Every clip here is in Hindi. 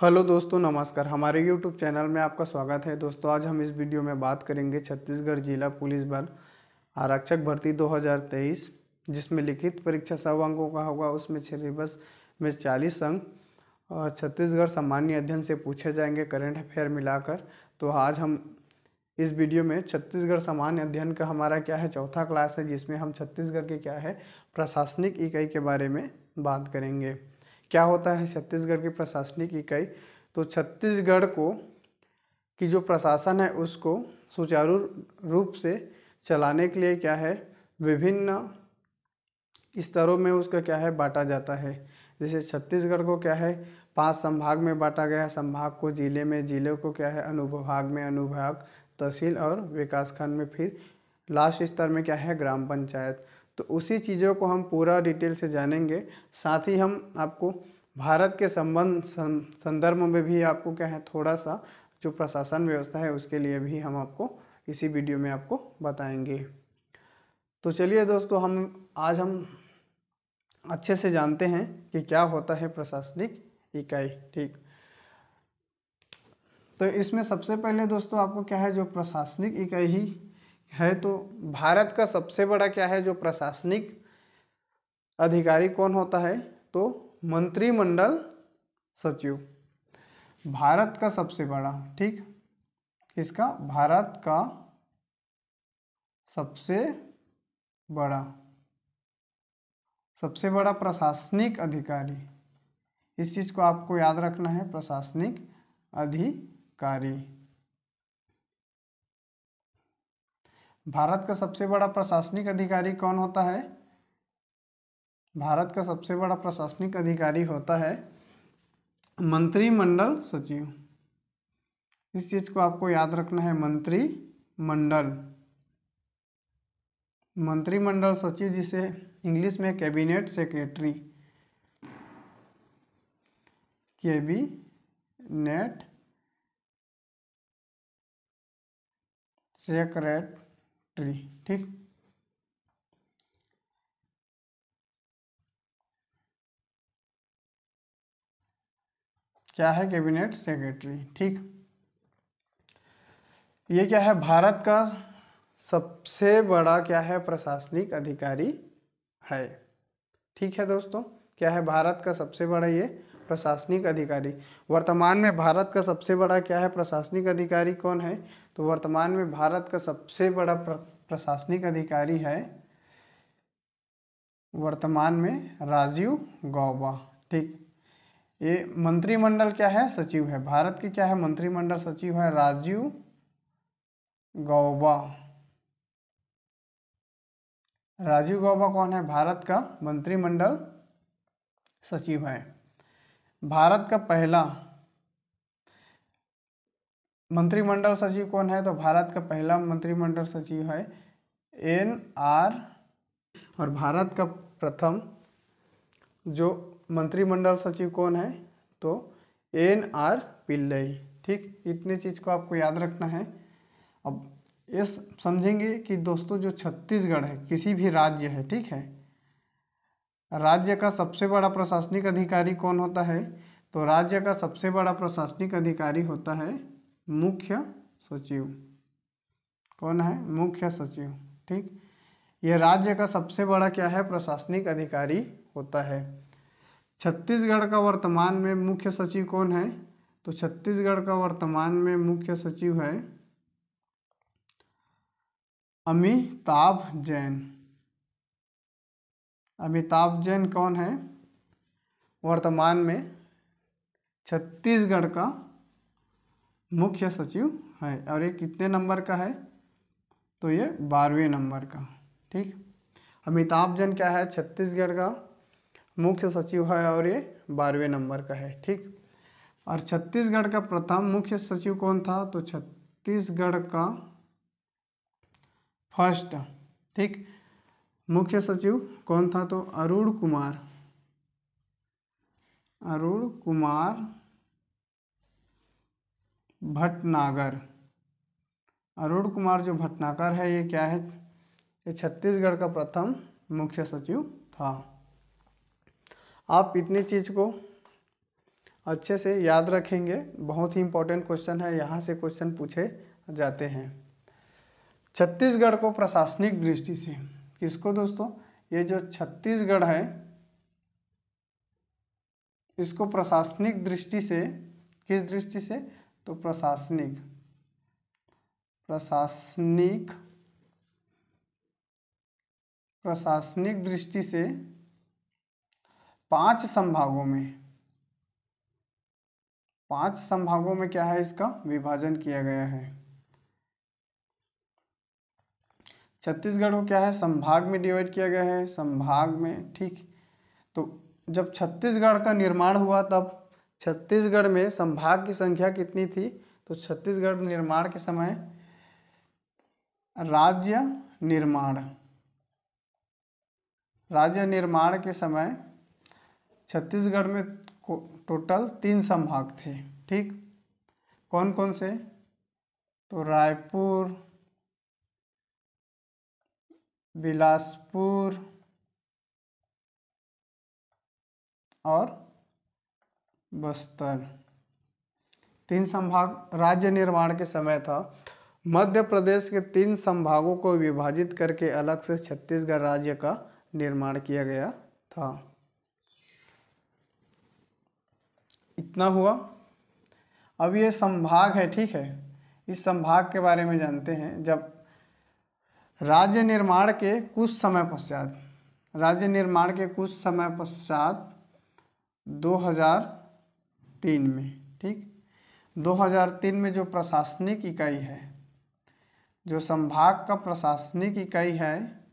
हेलो दोस्तों, नमस्कार। हमारे यूट्यूब चैनल में आपका स्वागत है। दोस्तों, आज हम इस वीडियो में बात करेंगे छत्तीसगढ़ जिला पुलिस बल आरक्षक भर्ती 2023 जिसमें लिखित परीक्षा सौ अंकों का होगा। उसमें सिलेबस में चालीस अंक छत्तीसगढ़ सामान्य अध्ययन से पूछे जाएँगे करेंट अफेयर मिलाकर। तो आज हम इस वीडियो में छत्तीसगढ़ सामान्य अध्ययन का हमारा क्या है, चौथा क्लास है, जिसमें हम छत्तीसगढ़ के क्या है, प्रशासनिक इकाई के बारे में बात करेंगे। क्या होता है छत्तीसगढ़ की प्रशासनिक इकाई? तो छत्तीसगढ़ को, की जो प्रशासन है उसको सुचारू रूप से चलाने के लिए क्या है? विभिन्न स्तरों में उसका क्या है? बांटा जाता है। जैसे छत्तीसगढ़ को क्या है? पाँच संभाग में बांटा गया है। संभाग को ज़िले में, ज़िले को क्या है? अनुभाग में, अनुभाग तहसील और विकास खंड में। फिर लास्ट स्तर में क्या है? ग्राम पंचायत। तो उसी चीज़ों को हम पूरा डिटेल से जानेंगे। साथ ही हम आपको भारत के संबंध संदर्भ में भी आपको क्या है थोड़ा सा जो प्रशासन व्यवस्था है, उसके लिए भी हम आपको इसी वीडियो में आपको बताएँगे। तो चलिए दोस्तों, हम आज हम अच्छे से जानते हैं कि क्या होता है प्रशासनिक इकाई, ठीक। तो इसमें सबसे पहले दोस्तों, आपको क्या है जो प्रशासनिक इकाई ही है तो भारत का सबसे बड़ा क्या है जो प्रशासनिक अधिकारी कौन होता है? तो मंत्रिमंडल सचिव। भारत का सबसे बड़ा, ठीक? किसका भारत का सबसे बड़ा सबसे बड़ा प्रशासनिक अधिकारी। इस चीज़ को आपको याद रखना है, प्रशासनिक अधिकारी। भारत का सबसे बड़ा प्रशासनिक अधिकारी कौन होता है? भारत का सबसे बड़ा प्रशासनिक अधिकारी होता है मंत्रिमंडल सचिव। इस चीज़ को आपको याद रखना है मंत्री मंडल मंत्रिमंडल सचिव जिसे इंग्लिश में cabinet secretary cabinet secretary ठीक? क्या है कैबिनेट सेक्रेटरी ठीक। ये क्या है? भारत का सबसे बड़ा क्या है? प्रशासनिक अधिकारी है। ठीक है दोस्तों? क्या है? भारत का सबसे बड़ा ये प्रशासनिक अधिकारी। वर्तमान में भारत का सबसे बड़ा क्या है? प्रशासनिक अधिकारी कौन है? तो वर्तमान में भारत का सबसे बड़ा प्रशासनिक अधिकारी है वर्तमान में राजीव गौबा, ठीक। ये मंत्रिमंडल क्या है? सचिव है। भारत के क्या है? मंत्रिमंडल सचिव है राजीव गौबा। राजीव गौबा कौन है? भारत का मंत्रिमंडल सचिव है। भारत का पहला मंत्रिमंडल सचिव कौन है? तो भारत का पहला मंत्रिमंडल सचिव है एन आर और भारत का प्रथम जो मंत्रिमंडल सचिव कौन है? तो एन आर पिल्लई। ठीक, इतने चीज़ को आपको याद रखना है। अब ये समझेंगे कि दोस्तों जो छत्तीसगढ़ है, किसी भी राज्य है, ठीक है? राज्य का सबसे बड़ा प्रशासनिक अधिकारी कौन होता है? तो राज्य का सबसे बड़ा प्रशासनिक अधिकारी होता है मुख्य सचिव। कौन है? मुख्य सचिव। ठीक? यह राज्य का सबसे बड़ा क्या है? प्रशासनिक अधिकारी होता है। छत्तीसगढ़ का वर्तमान में मुख्य सचिव कौन है? तो छत्तीसगढ़ का वर्तमान में मुख्य सचिव है अमिताभ जैन। अमिताभ जैन कौन है? वर्तमान में छत्तीसगढ़ का मुख्य सचिव है और ये कितने नंबर का है? तो ये बारहवें नंबर का, ठीक? अमिताभ जैन क्या है? छत्तीसगढ़ का मुख्य सचिव है और ये बारहवें नंबर का है, ठीक? और छत्तीसगढ़ का प्रथम मुख्य सचिव कौन था? तो छत्तीसगढ़ का फ़र्स्ट, ठीक? मुख्य सचिव कौन था? तो अरुण कुमार अरुण कुमार भटनागर। अरुण कुमार जो भटनागर है, ये क्या है? ये छत्तीसगढ़ का प्रथम मुख्य सचिव था। आप इतनी चीज़ को अच्छे से याद रखेंगे। बहुत ही इंपॉर्टेंट क्वेश्चन है। यहाँ से क्वेश्चन पूछे जाते हैं। छत्तीसगढ़ को प्रशासनिक दृष्टि से किसको दोस्तों? ये जो छत्तीसगढ़ है, इसको प्रशासनिक दृष्टि से किस दृष्टि से? तो प्रशासनिक प्रशासनिक प्रशासनिक दृष्टि से पाँच संभागों में, पाँच संभागों में क्या है इसका? विभाजन किया गया है। छत्तीसगढ़ को क्या है? संभाग में डिवाइड किया गया है। संभाग में, ठीक। तो जब छत्तीसगढ़ का निर्माण हुआ तब छत्तीसगढ़ में संभाग की संख्या कितनी थी? तो छत्तीसगढ़ निर्माण के समय राज्य निर्माण। राज्य निर्माण के समय छत्तीसगढ़ में टोटल तीन संभाग थे, ठीक? कौन कौन से? तो रायपुर, बिलासपुर और बस्तर तीन संभाग, राज्य निर्माण के समय था। मध्य प्रदेश के तीन संभागों को विभाजित करके अलग से छत्तीसगढ़ राज्य का निर्माण किया गया था। इतना हुआ। अब ये संभाग है, ठीक है? इस संभाग के बारे में जानते हैं, जब राज्य निर्माण के कुछ समय पश्चात, राज्य निर्माण के कुछ समय पश्चात 2003 में, ठीक? 2003 में जो प्रशासनिक इकाई है, जो संभाग का प्रशासनिक इकाई है,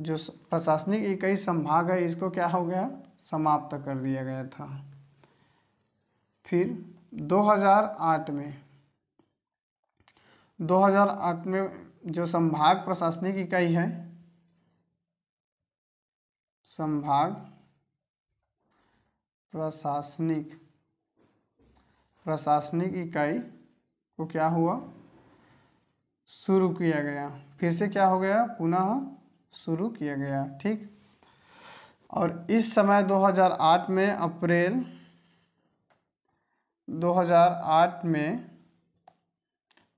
जो प्रशासनिक इकाई संभाग है, इसको क्या हो गया? समाप्त कर दिया गया था। फिर 2008 में 2008 में जो संभाग प्रशासनिक इकाई है, संभाग प्रशासनिक। प्रशासनिक इकाई को क्या हुआ? शुरू किया गया। फिर से क्या हो गया? पुनः शुरू किया गया, ठीक? और इस समय 2008 में अप्रैल 2008 में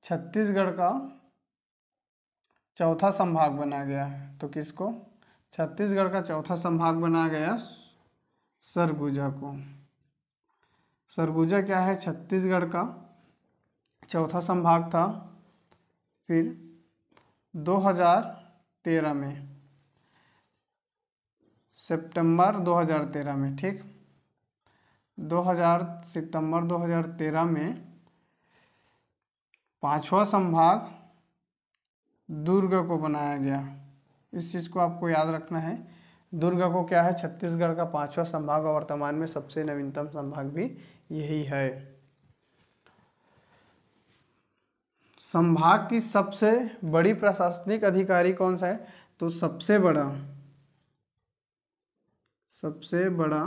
छत्तीसगढ़ का चौथा संभाग बना गया है। तो किसको? छत्तीसगढ़ का चौथा संभाग बना गया सरगुजा को। सरगुजा क्या है? छत्तीसगढ़ का चौथा संभाग था, फिर 2013 में। सितंबर 2013 में, ठीक? 2000 सितंबर 2013 में पांचवा संभाग दुर्ग को बनाया गया। इस चीज़ को आपको याद रखना है। दुर्ग को क्या है? छत्तीसगढ़ का पांचवा संभाग और वर्तमान में सबसे नवीनतम संभाग भी यही है। संभाग की सबसे बड़ी प्रशासनिक अधिकारी कौन सा है? तो सबसे बड़ा सबसे बड़ा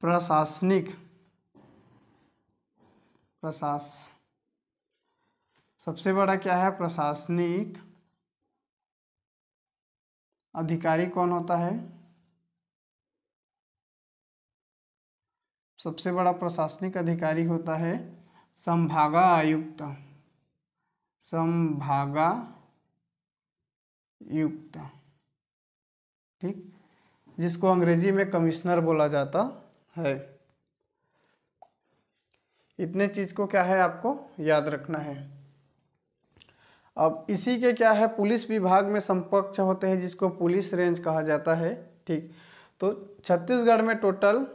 प्रशासनिक, प्रशास, सबसे बड़ा क्या है? प्रशासनिक अधिकारी कौन होता है? सबसे बड़ा प्रशासनिक अधिकारी होता है संभागा आयुक्त। संभागा युक्त। ठीक? जिसको अंग्रेज़ी में कमिश्नर बोला जाता है। इतने चीज़ को क्या है आपको याद रखना है? अब इसी के क्या है? पुलिस विभाग में समकक्ष होते हैं, जिसको पुलिस रेंज कहा जाता है, ठीक? तो छत्तीसगढ़ में टोटल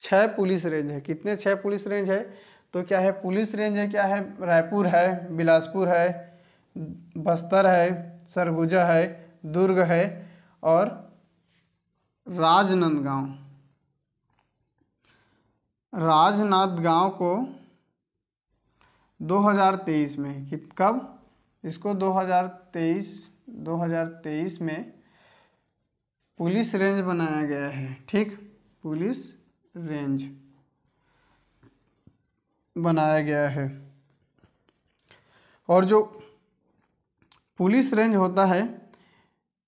छः पुलिस रेंज है। कितने छः पुलिस रेंज है? तो क्या है? पुलिस रेंज है, क्या है? रायपुर है, बिलासपुर है, बस्तर है, सरगुजा है, दुर्ग है और राजनांदगांव। राजनांदगांव को 2023 में कित, कब? इसको 2023 2023 में पुलिस रेंज बनाया गया है, ठीक? पुलिस रेंज बनाया गया है। और जो पुलिस रेंज होता है,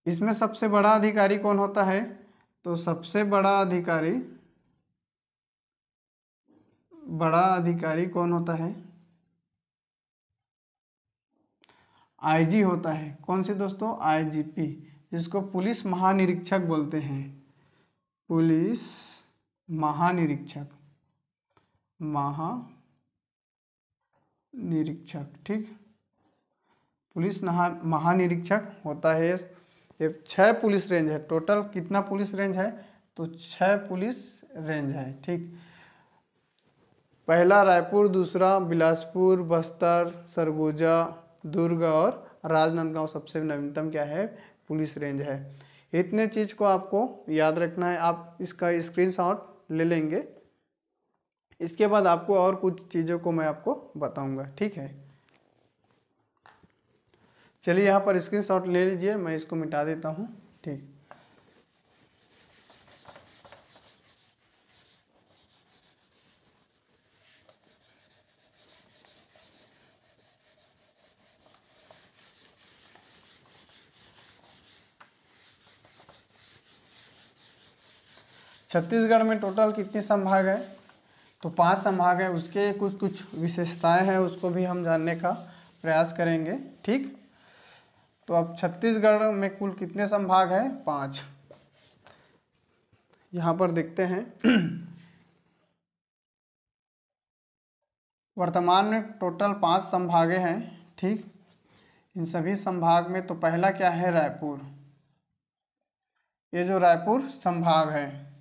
इसमें सबसे बड़ा अधिकारी कौन होता है? तो सबसे बड़ा अधिकारी बड़ा अधिकारी कौन होता है? आईजी होता है। कौन से दोस्तों? आईजीपी, जिसको पुलिस महानिरीक्षक बोलते हैं। पुलिस महानिरीक्षक। महा निरीक्षक ठीक? पुलिस महानिरीक्षक होता है। ये छः पुलिस रेंज है। टोटल कितना पुलिस रेंज है? तो छः पुलिस रेंज है, ठीक? पहला रायपुर, दूसरा बिलासपुर, बस्तर, सरगुजा दुर्ग और राजनांदगांव सबसे नवीनतम क्या है? पुलिस रेंज है। इतने चीज़ को आपको याद रखना है। आप इसका स्क्रीनशॉट ले लेंगे। इसके बाद आपको और कुछ चीज़ों को मैं आपको बताऊँगा। ठीक है? चलिए यहाँ पर स्क्रीनशॉट ले लीजिए। मैं इसको मिटा देता हूँ। ठीक। छत्तीसगढ़ में टोटल कितने संभाग हैं? तो पाँच संभाग हैं, उसके कुछ कुछ विशेषताएँ हैं, उसको भी हम जानने का प्रयास करेंगे, ठीक? तो अब छत्तीसगढ़ में कुल कितने संभाग हैं? पाँच। यहाँ पर देखते हैं। वर्तमान में टोटल पाँच संभागे हैं, ठीक? इन सभी संभाग में तो पहला क्या है? रायपुर। ये जो रायपुर संभाग है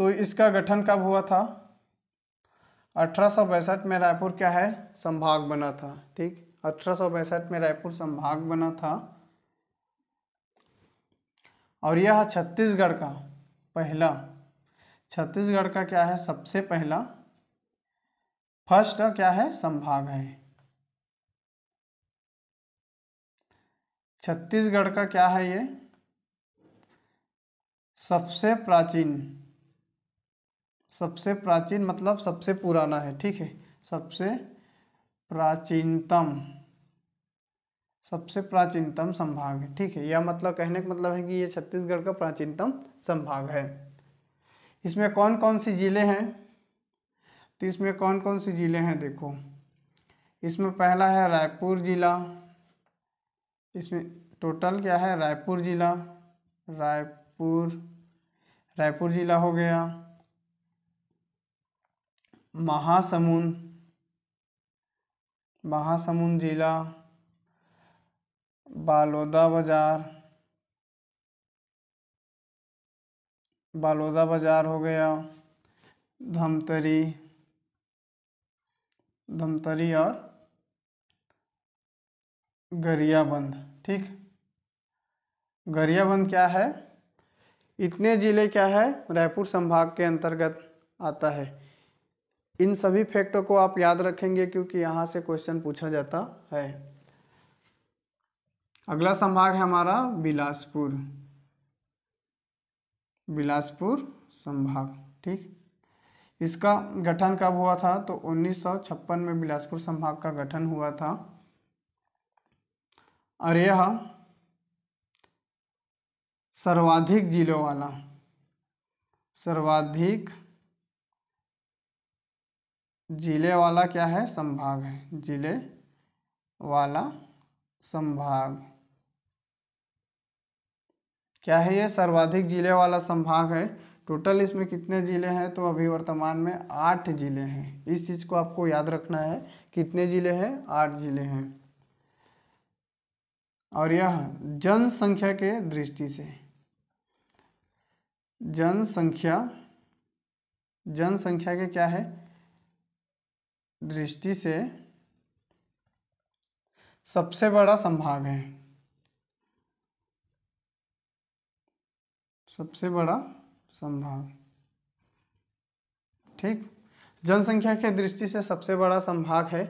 तो इसका गठन कब हुआ था? अठारह में रायपुर क्या है? संभाग बना था, ठीक? अठारह में रायपुर संभाग बना था। और यह छत्तीसगढ़ का पहला। छत्तीसगढ़ का क्या है? सबसे पहला। फ़र्स्ट क्या है? संभाग है। छत्तीसगढ़ का क्या है ये? सबसे प्राचीन सबसे प्राचीन मतलब सबसे पुराना है, ठीक है? सबसे प्राचीनतम सबसे प्राचीनतम संभाग है, ठीक है? यह मतलब कहने का मतलब है कि ये छत्तीसगढ़ का प्राचीनतम संभाग है। इसमें कौन कौन सी ज़िले हैं? तो इसमें कौन कौन सी ज़िले हैं देखो? इसमें पहला है रायपुर ज़िला, इसमें टोटल क्या है? रायपुर ज़िला, रायपुर रायपुर ज़िला हो गया। महासमुंद महासमुंद जिला, बालोदा बाज़ार बालोदा बाज़ार हो गया, धमतरी धमतरी और गरियाबंद, ठीक? गरियाबंद क्या है? इतने ज़िले क्या है? रायपुर संभाग के अंतर्गत आता है। इन सभी फैक्टों को आप याद रखेंगे क्योंकि यहाँ से क्वेश्चन पूछा जाता है। अगला संभाग है हमारा बिलासपुर। बिलासपुर संभाग, ठीक? इसका गठन कब हुआ था? तो 1956 में बिलासपुर संभाग का गठन हुआ था। और यह सर्वाधिक जिलों वाला। सर्वाधिक ज़िले वाला क्या है? संभाग है। ज़िले वाला संभाग। क्या है ये? सर्वाधिक ज़िले वाला संभाग है। टोटल इसमें कितने ज़िले हैं? तो अभी वर्तमान में आठ ज़िले हैं। इस चीज़ को आपको याद रखना है। कितने ज़िले हैं? आठ ज़िले हैं। और यह जनसंख्या के दृष्टि से। जनसंख्या जनसंख्या के क्या है? दृष्टि से सबसे बड़ा संभाग है। सबसे बड़ा संभाग। ठीक? जनसंख्या के दृष्टि से सबसे बड़ा संभाग है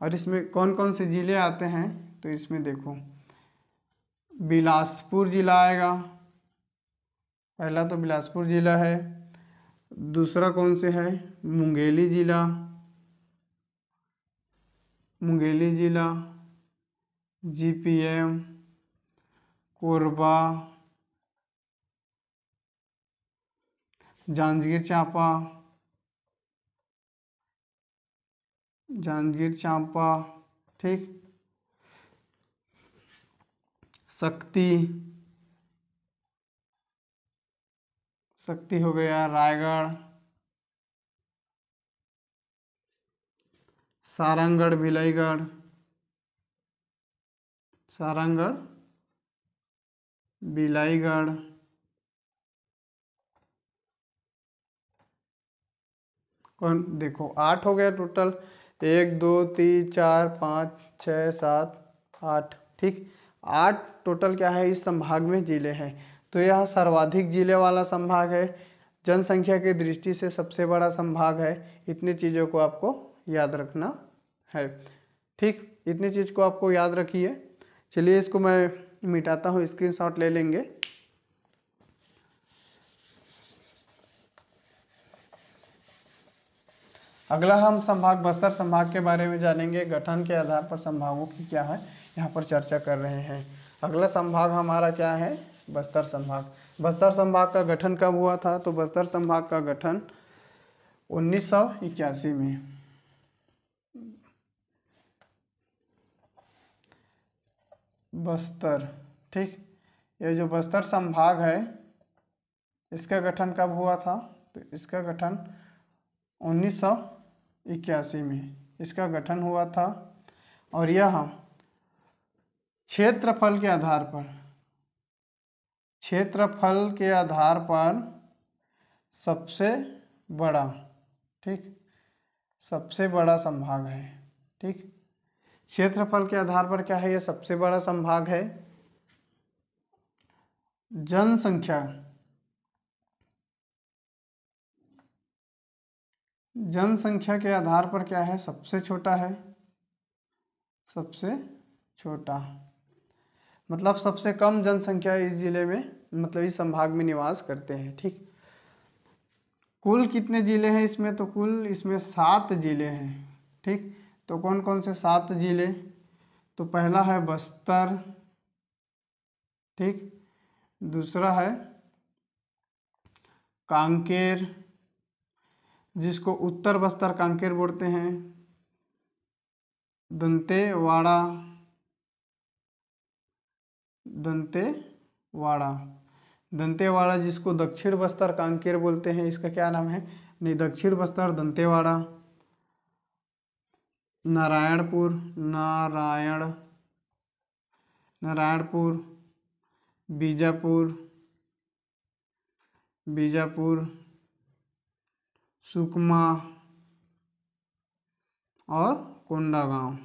और इसमें कौन कौन से ज़िले आते हैं तो इसमें देखो। बिलासपुर ज़िला आएगा। पहला तो बिलासपुर ज़िला है, दूसरा कौन से है? मुंगेली ज़िला। मुंगेली ज़िला G P M Korba, Janjgir Champa Janjgir Champa, ठीक। शक्ति शक्ति हो गया रायगढ़। सारंगढ़ भिलईगढ़ सारंगढ़, बिलाईगढ़। कौन, देखो, आठ हो गया टोटल। एक, दो, तीन, चार, पाँच, छः, सात, आठ, ठीक। आठ टोटल क्या है, इस संभाग में ज़िले हैं। तो यह सर्वाधिक ज़िले वाला संभाग है। जनसंख्या की दृष्टि से सबसे बड़ा संभाग है। इतनी चीज़ों को आपको याद रखना है। ठीक, इतनी चीज़ को आपको याद रखिए। चलिए इसको मैं मिटाता हूँ, स्क्रीनशॉट ले लेंगे। अगला हम संभाग, बस्तर संभाग के बारे में जानेंगे। गठन के आधार पर संभागों की क्या है, यहाँ पर चर्चा कर रहे हैं। अगला संभाग हमारा क्या है, बस्तर संभाग। बस्तर संभाग का गठन कब हुआ था? तो बस्तर संभाग का गठन उन्नीस सौ इक्यासी में। बस्तर, ठीक? ये जो बस्तर संभाग है, इसका गठन कब हुआ था? तो इसका गठन उन्नीस सौ इक्यासी में इसका गठन हुआ था। और यह क्षेत्रफल के आधार पर, क्षेत्रफल के आधार पर सबसे बड़ा, ठीक? सबसे बड़ा संभाग है, ठीक? क्षेत्रफल के आधार पर क्या है? ये सबसे बड़ा संभाग है। जनसंख्या। जनसंख्या के आधार पर क्या है? सबसे छोटा है। सबसे छोटा। मतलब सबसे कम जनसंख्या इस ज़िले में मतलब इस संभाग में निवास करते हैं, ठीक? कुल कितने ज़िले हैं इसमें? तो कुल इसमें सात ज़िले हैं, ठीक? तो कौन कौन से सात ज़िले? तो पहला है बस्तर, ठीक? दूसरा है कांकेर, जिसको उत्तर बस्तर कांकेर बोलते हैं। दंतेवाड़ा दंतेवाड़ा। दंतेवाड़ा जिसको दक्षिण बस्तर कांकेर बोलते हैं, इसका क्या नाम है? नहीं, दक्षिण बस्तर दंतेवाड़ा। नारायणपुर, नारायण, नारायणपुर, बीजापुर बीजापुर, सुकमा और कोंडा गाँव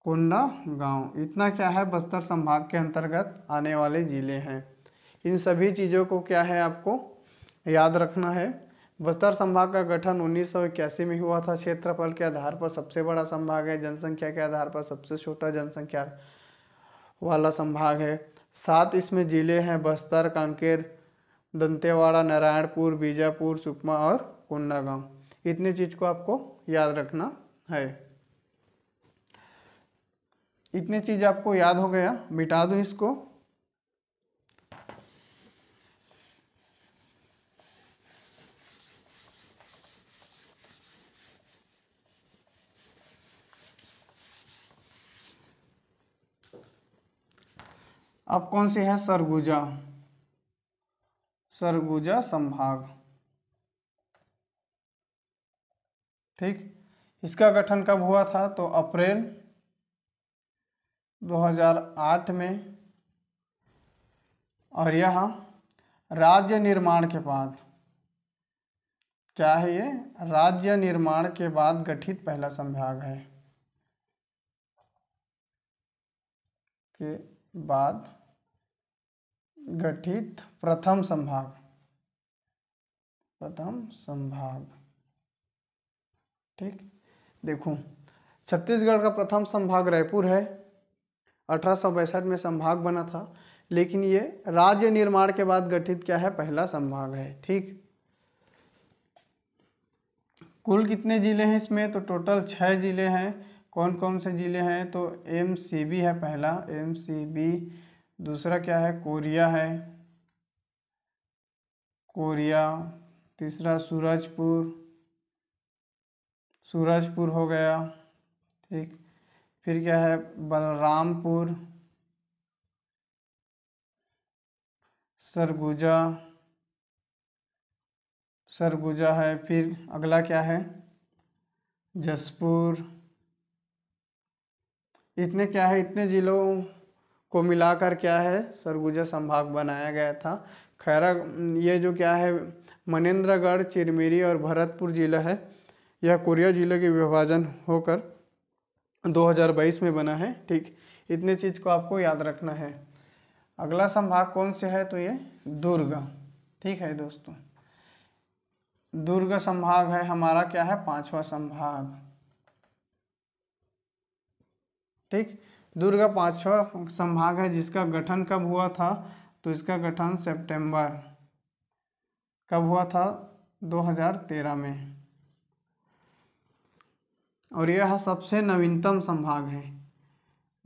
कोंडा गाँव इतना क्या है? बस्तर संभाग के अंतर्गत आने वाले ज़िले हैं। इन सभी चीज़ों को क्या है आपको याद रखना है? बस्तर संभाग का गठन उन्नीस सौ इक्यासी में हुआ था। क्षेत्रफल के आधार पर सबसे बड़ा संभाग है। जनसंख्या के आधार पर सबसे छोटा जनसंख्या वाला संभाग है। सात इसमें ज़िले हैं। बस्तर, कांकेर, दंतेवाड़ा, नारायणपुर, बीजापुर, सुकमा और कोंडागांव। इतनी चीज़ को आपको याद रखना है। इतनी चीज़ आपको याद हो गया? मिटा दो इसको। अब कौन सी है? सरगुजा। सरगुजा संभाग। ठीक? इसका गठन कब हुआ था? तो अप्रैल 2008 में। और यह राज्य निर्माण के बाद। क्या है ये? राज्य निर्माण के बाद गठित पहला संभाग है। के बाद गठित प्रथम संभाग। प्रथम संभाग। ठीक? देखो। छत्तीसगढ़ का प्रथम संभाग रायपुर है। अठारह में संभाग बना था। लेकिन ये राज्य निर्माण के बाद गठित क्या है? पहला संभाग है। ठीक? कुल कितने ज़िले हैं इसमें? तो टोटल छः ज़िले हैं। कौन कौन से ज़िले हैं? तो एम सी बी है पहला। एम सी बी दूसरा क्या है? कोरिया है। कोरिया। तीसरा सूरजपुर। सूरजपुर हो गया। ठीक। फिर क्या है? बलरामपुर। सरगुजा। सरगुजा है। फिर अगला क्या है? जसपुर। इतने क्या है? इतने ज़िलों को मिलाकर क्या है? सरगुजा संभाग बनाया गया था। खैरा, ये जो क्या है? मनेन्द्रगढ़ चिरमिरी और भरतपुर जिला है। यह कोरिया ज़िले के विभाजन होकर 2022 में बना है। ठीक, इतने चीज़ को आपको याद रखना है। अगला संभाग कौन से है? तो ये दुर्ग। ठीक है दोस्तों, दुर्ग संभाग है। हमारा क्या है? पांचवा संभाग। ठीक दुर्ग पांचवा संभाग है, जिसका गठन कब हुआ था? तो इसका गठन सितंबर। कब हुआ था? 2013 में। और यह सबसे नवीनतम संभाग है।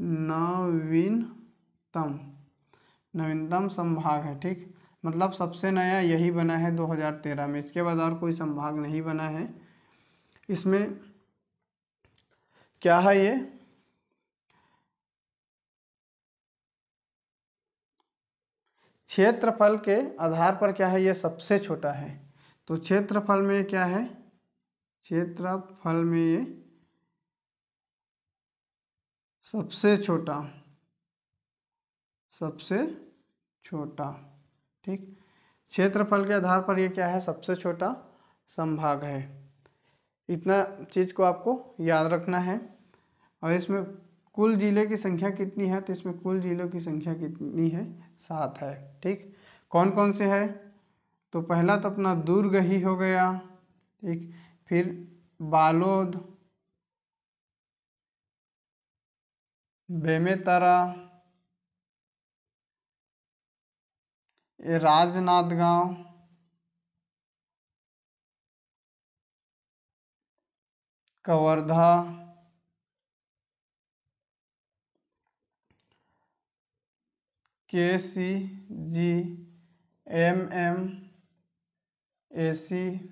नवीनतम। नवीनतम संभाग है, ठीक? मतलब सबसे नया यही बना है 2013 में। इसके बाद और कोई संभाग नहीं बना है। इसमें क्या है ये? क्षेत्रफल के आधार पर क्या है? ये सबसे छोटा है। तो क्षेत्रफल में क्या है? क्षेत्रफल में ये सबसे छोटा सबसे छोटा, ठीक? क्षेत्रफल के आधार पर ये क्या है? सबसे छोटा संभाग है। इतना चीज़ को आपको याद रखना है। और इसमें कुल ज़िले की संख्या कितनी है? तो इसमें कुल जिलों की संख्या कितनी है? सात है, ठीक? कौन कौन से है? तो पहला तो अपना दुर्ग ही हो गया, ठीक? फिर बालोद, बेमेतरा राजनाथ गाँव कवर्धा के सी जी एम एम ए सी।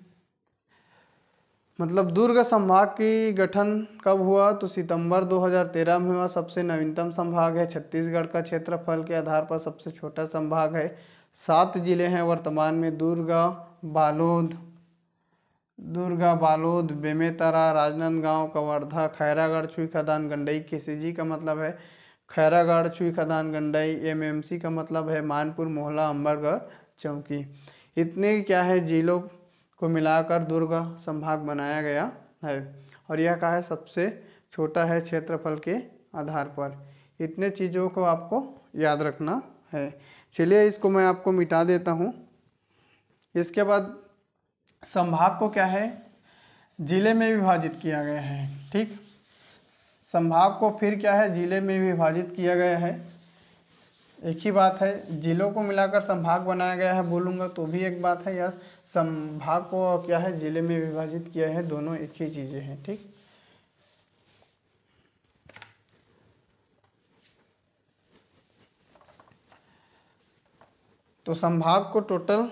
मतलब दुर्ग संभाग की गठन कब हुआ? तो सितंबर 2013 में हुआ। सबसे नवीनतम संभाग है। छत्तीसगढ़ का क्षेत्रफल के आधार पर सबसे छोटा संभाग है। सात ज़िले हैं वर्तमान में। दुर्गा, बालोद दुर्गा, बालोद, बेमेतरा, राजनांदगांव, कवर्धा, खैरागढ़, छुई खदान, गंडई, केसीजी का मतलब है। खैरागढ़ छुई खदान, गंडई, एमएमसी का मतलब है मानपुर मोहला अंबरगढ़, चौकी। इतने क्या है? जिलों को मिलाकर दुर्ग संभाग बनाया गया है और यह का है सबसे छोटा है क्षेत्रफल के आधार पर। इतने चीज़ों को आपको याद रखना है। चलिए इसको मैं आपको मिटा देता हूँ। इसके बाद संभाग को क्या है? ज़िले में विभाजित किया गया है, ठीक? संभाग को फिर क्या है? ज़िले में विभाजित किया गया है। एक ही बात है, जिलों को मिलाकर संभाग बनाया गया है बोलूँगा तो भी एक बात है, या संभाग को क्या है? ज़िले में विभाजित किया है, दोनों एक ही चीज़ें हैं, ठीक? तो संभाग को टोटल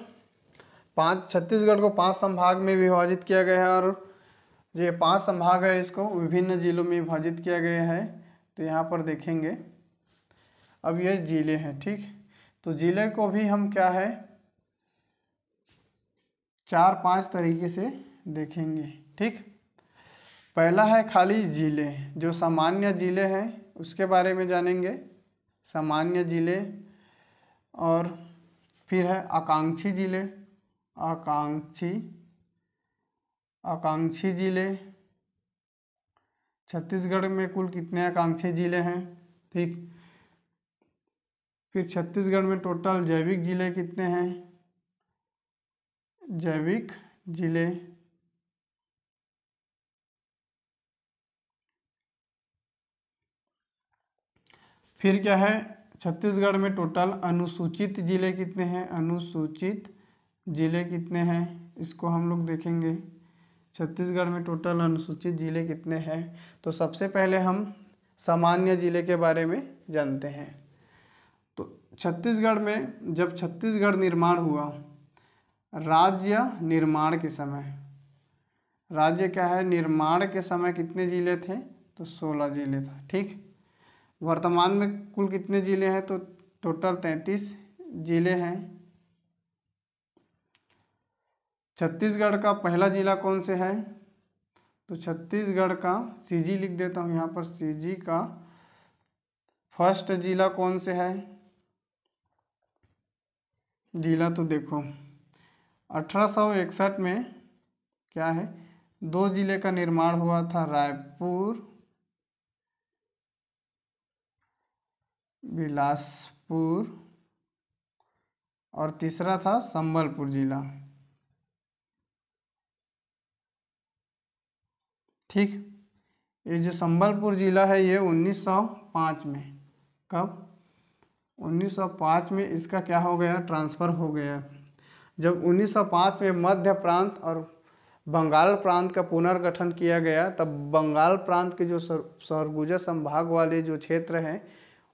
पाँच, छत्तीसगढ़ को पाँच संभाग में विभाजित किया गया है और ये पाँच संभाग है, इसको विभिन्न जिलों में विभाजित किया गया है तो यहाँ पर देखेंगे। अब ये ज़िले हैं, ठीक? तो ज़िले को भी हम क्या है? चार पाँच तरीके से देखेंगे, ठीक? पहला है खाली ज़िले, जो सामान्य ज़िले हैं, उसके बारे में जानेंगे। सामान्य ज़िले, और फिर है आकांक्षी ज़िले। आकांक्षी आकांक्षी ज़िले। छत्तीसगढ़ में कुल कितने आकांक्षी ज़िले हैं? ठीक। फिर छत्तीसगढ़ में टोटल जैविक ज़िले कितने हैं? जैविक ज़िले। फिर क्या है? छत्तीसगढ़ में टोटल अनुसूचित ज़िले कितने हैं? अनुसूचित ज़िले कितने हैं? इसको हम लोग देखेंगे। छत्तीसगढ़ में टोटल अनुसूचित ज़िले कितने हैं? तो सबसे पहले हम सामान्य ज़िले के बारे में जानते हैं। तो छत्तीसगढ़ में जब छत्तीसगढ़ निर्माण हुआ, राज्य निर्माण के समय, राज्य क्या है? निर्माण के समय कितने ज़िले थे? तो सोलह ज़िले था, ठीक? वर्तमान में कुल कितने ज़िले हैं? तो टोटल तैंतीस ज़िले हैं। छत्तीसगढ़ का पहला जिला कौन से है? तो छत्तीसगढ़ का सीजी लिख देता हूँ यहाँ पर, सीजी का फ़र्स्ट जिला कौन से है? जिला तो देखो 1861 में क्या है? दो ज़िले का निर्माण हुआ था, रायपुर, बिलासपुर और तीसरा था संबलपुर जिला। ठीक? ये जो संबलपुर जिला है, ये 1905 में। कब? 1905 में इसका क्या हो गया? ट्रांसफ़र हो गया। जब 1905 में मध्य प्रांत और बंगाल प्रांत का पुनर्गठन किया गया, तब बंगाल प्रांत के जो सरगुजा संभाग वाले जो क्षेत्र हैं,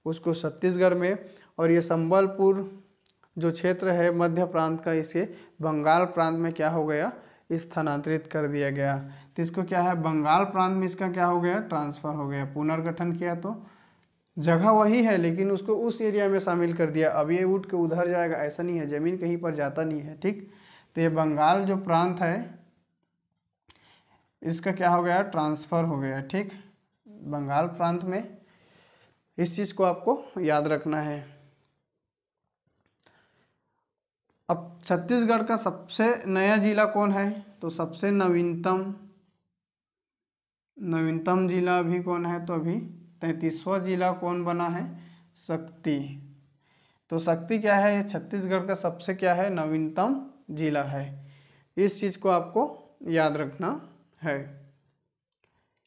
उसको छत्तीसगढ़ में और ये संबलपुर जो क्षेत्र है, मध्य प्रांत का, इसे बंगाल प्रांत में क्या हो गया? स्थानांतरित कर दिया गया। तो इसको क्या है? बंगाल प्रांत में इसका क्या हो गया? ट्रांसफ़र हो गया, पुनर्गठन किया तो। जगह वही है, लेकिन उसको उस एरिया में शामिल कर दिया। अब ये उठ के उधर जाएगा, ऐसा नहीं है, ज़मीन कहीं पर जाता नहीं है, ठीक? तो ये बंगाल जो प्रांत है, इसका क्या हो गया? ट्रांसफ़र हो गया, ठीक? बंगाल प्रांत में। इस चीज़ को आपको याद रखना है। अब छत्तीसगढ़ का सबसे नया जिला कौन है? तो सबसे नवीनतम नवीनतम जिला अभी कौन है? तो अभी तैंतीसवा जिला कौन बना है? शक्ति। तो शक्ति क्या है? ये छत्तीसगढ़ का सबसे क्या है? नवीनतम जिला है। इस चीज़ को आपको याद रखना है।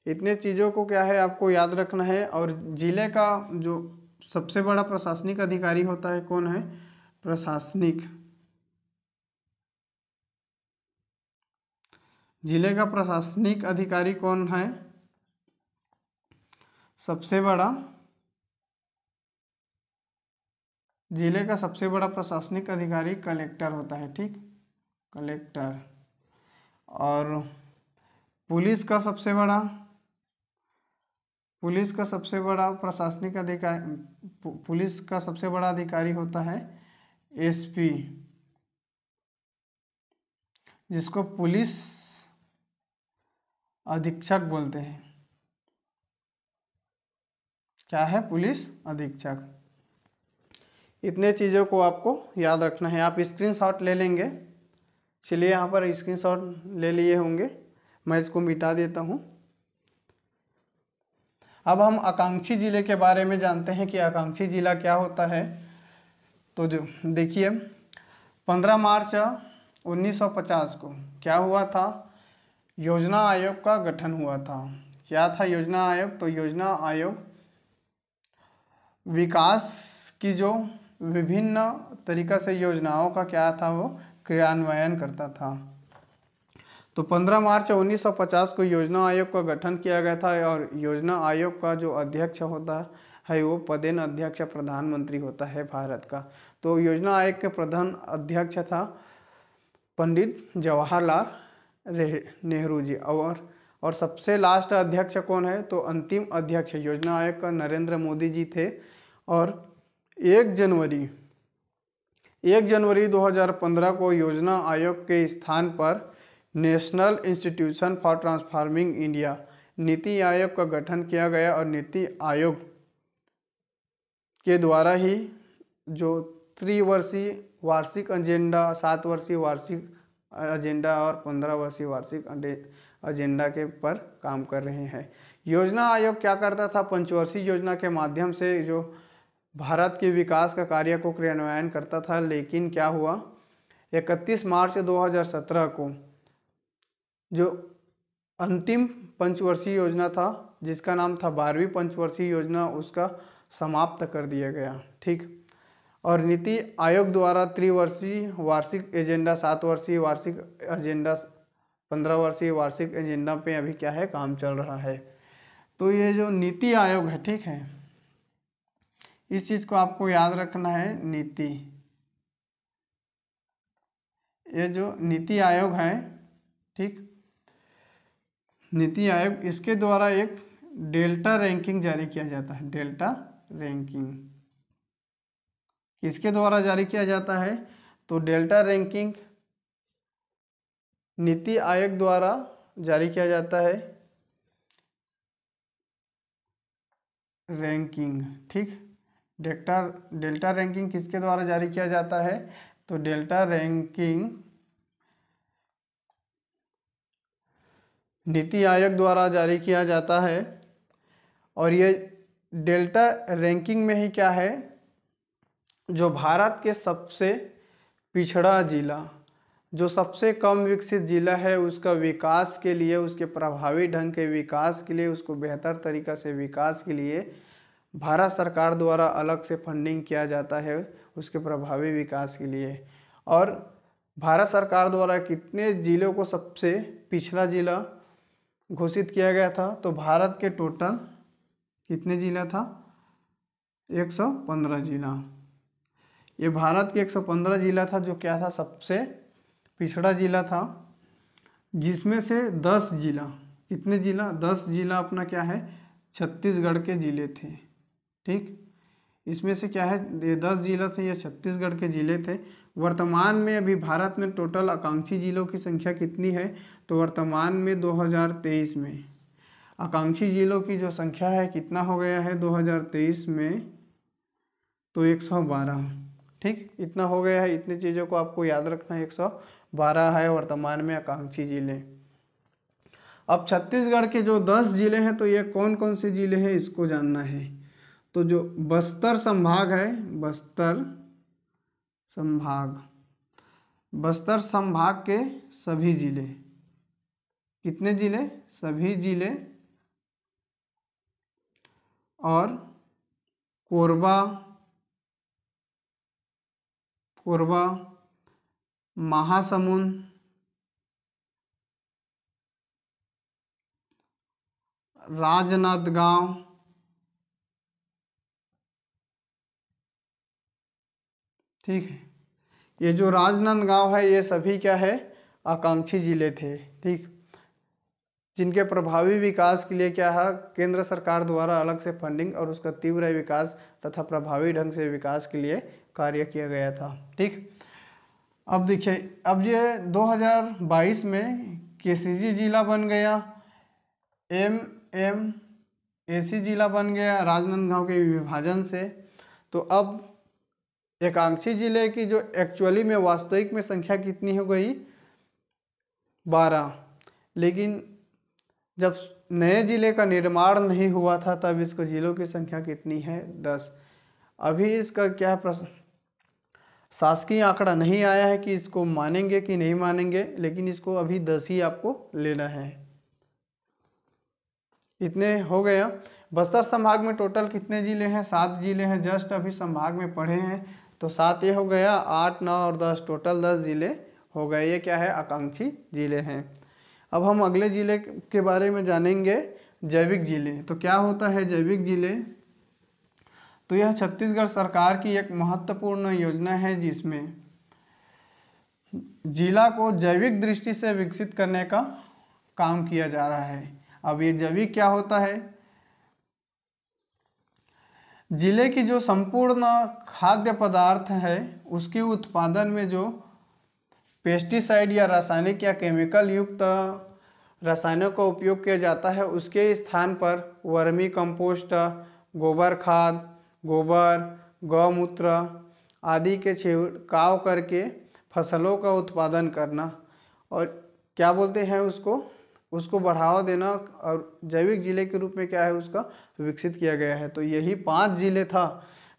इतने चीज़ों को क्या है? आपको याद रखना है। और ज़िले का जो सबसे बड़ा प्रशासनिक अधिकारी होता है कौन है? प्रशासनिक। ज़िले का प्रशासनिक अधिकारी कौन है? सबसे बड़ा ज़िले का सबसे बड़ा प्रशासनिक अधिकारी कलेक्टर होता है, ठीक? कलेक्टर। और पुलिस का सबसे बड़ा, पुलिस का सबसे बड़ा प्रशासनिक अधिकारी पुलिस का सबसे बड़ा अधिकारी होता है एसपी, जिसको पुलिस अधीक्षक बोलते हैं। क्या है पुलिस अधीक्षक? इतने चीज़ों को आपको याद रखना है। आप स्क्रीनशॉट ले लेंगे। चलिए यहाँ पर स्क्रीनशॉट ले लिए होंगे। मैं इसको मिटा देता हूँ। अब हम आकांक्षी ज़िले के बारे में जानते हैं कि आकांक्षी ज़िला क्या होता है। तो जो देखिए 15 मार्च 1950 को क्या हुआ था? योजना आयोग का गठन हुआ था। क्या था योजना आयोग? तो योजना आयोग विकास की जो विभिन्न तरीक़ा से योजनाओं का क्या था वो क्रियान्वयन करता था। तो 15 मार्च 1950 को योजना आयोग का गठन किया गया था और योजना आयोग का जो अध्यक्ष होता है वो पदेन अध्यक्ष प्रधानमंत्री होता है भारत का। तो योजना आयोग के प्रधान अध्यक्ष था पंडित जवाहरलाल नेहरू जी। और और सबसे लास्ट अध्यक्ष कौन है? तो अंतिम अध्यक्ष योजना आयोग का नरेंद्र मोदी जी थे। और एक जनवरी एक जनवरी 2015 को योजना आयोग के स्थान पर National Institution for Transforming India NITI Aayog का गठन किया गया और नीति आयोग के द्वारा ही जो त्रिवर्षीय वार्षिक एजेंडा सात वर्षीय वार्षिक एजेंडा और पंद्रह वर्षीय वार्षिक एजेंडा के पर काम कर रहे हैं। योजना आयोग क्या करता था? पंचवर्षीय योजना के माध्यम से जो भारत के विकास का कार्य को क्रियान्वयन करता था, लेकिन क्या हुआ? 31 मार्च 2017 को जो अंतिम पंचवर्षीय योजना था, जिसका नाम था बारहवीं पंचवर्षीय योजना, उसका समाप्त कर दिया गया। ठीक? और नीति आयोग द्वारा त्रिवर्षीय वार्षिक एजेंडा, सात वर्षीय वार्षिक एजेंडा, पंद्रह वर्षीय वार्षिक एजेंडा पे अभी क्या है, काम चल रहा है। तो ये जो नीति आयोग है, ठीक है? इस चीज़ को आपको याद रखना है, नीति। ये जो नीति आयोग है, ठीक? नीति आयोग, इसके द्वारा एक डेल्टा रैंकिंग जारी किया जाता है, डेल्टा रैंकिंग। किसके द्वारा जारी किया जाता है? तो डेल्टा रैंकिंग नीति आयोग द्वारा जारी किया जाता है। रैंकिंग, ठीक? डेल्टा डेल्टा रैंकिंग किसके द्वारा जारी किया जाता है? तो डेल्टा रैंकिंग नीति आयोग द्वारा जारी किया जाता है। और ये डेल्टा रैंकिंग में ही क्या है? जो भारत के सबसे पिछड़ा जिला, जो सबसे कम विकसित जिला है, उसका विकास के लिए, उसके प्रभावी ढंग के विकास के लिए, उसको बेहतर तरीक़ा से विकास के लिए भारत सरकार द्वारा अलग से फंडिंग किया जाता है, उसके प्रभावी विकास के लिए। और भारत सरकार द्वारा कितने ज़िलों को सबसे पिछड़ा ज़िला घोषित किया गया था तो भारत के टोटल कितने ज़िला था? 115 ज़िला। ये भारत के 115 ज़िला था जो क्या था? सबसे पिछड़ा ज़िला था। जिसमें से 10 ज़िला, कितने ज़िला? 10 ज़िला अपना क्या है? छत्तीसगढ़ के ज़िले थे। ठीक? इसमें से क्या है? ये दस ज़िला थे, ये छत्तीसगढ़ के ज़िले थे। वर्तमान में अभी भारत में टोटल आकांक्षी ज़िलों की संख्या कितनी है? तो वर्तमान में 2023 में। आकांक्षी ज़िलों की जो संख्या है, कितना हो गया है 2023 में? तो 112 ठीक? इतना हो गया है, इतनी चीज़ों को आपको याद रखना है 112 है वर्तमान में आकांक्षी ज़िले। अब छत्तीसगढ़ के जो 10 ज़िले हैं तो ये कौन कौन से ज़िले हैं, इसको जानना है। तो जो बस्तर संभाग है, बस्तर संभाग बस्तर संभाग के सभी ज़िले। कितने ज़िले? सभी ज़िले और कोरबा कोरबा महासमुंद राजनांदगांव, ठीक है। ये जो राजनांदगांव है, ये सभी क्या है? आकांक्षी ज़िले थे, ठीक। जिनके प्रभावी विकास के लिए क्या है, केंद्र सरकार द्वारा अलग से फंडिंग और उसका तीव्र विकास तथा प्रभावी ढंग से विकास के लिए कार्य किया गया था। ठीक? अब देखिए, अब ये 2022 में के जिला बन गया, एम एम ए जिला बन गया, राजनांदगांव के विभाजन से। तो अब एकांक्षी ज़िले की जो एक्चुअली में वास्तविक में संख्या कितनी हो गई? बारह। लेकिन जब नए ज़िले का निर्माण नहीं हुआ था, तब इसको ज़िलों की संख्या कितनी है? दस। अभी इसका क्या प्रश्न? शासकीय आंकड़ा नहीं आया है कि इसको मानेंगे कि नहीं मानेंगे, लेकिन इसको अभी दस ही आपको लेना है। इतने हो गया बस्तर संभाग में टोटल कितने ज़िले हैं? सात ज़िले हैं। जस्ट अभी संभाग में पढ़े हैं तो सात ये हो गया, आठ, नौ और दस, टोटल दस ज़िले हो गए। ये क्या है? आकांक्षी ज़िले हैं। अब हम अगले ज़िले के बारे में जानेंगे, जैविक ज़िले। तो क्या होता है जैविक ज़िले? तो यह छत्तीसगढ़ सरकार की एक महत्वपूर्ण योजना है, जिसमें जिला को जैविक दृष्टि से विकसित करने का काम किया जा रहा है। अब ये जैविक क्या होता है? ज़िले की जो संपूर्ण खाद्य पदार्थ है, उसके उत्पादन में जो पेस्टिसाइड या रासायनिक या केमिकल युक्त रसायनों का उपयोग किया जाता है। उसके स्थान पर वर्मी कंपोस्ट, गोबर खाद, गोबर, गौमूत्र आदि के छिड़काव करके फ़सलों का उत्पादन करना। और क्या बोलते हैं उसको? उसको बढ़ावा देना और जैविक ज़िले के रूप में क्या है उसका? विकसित किया गया है। तो यही पाँच ज़िले था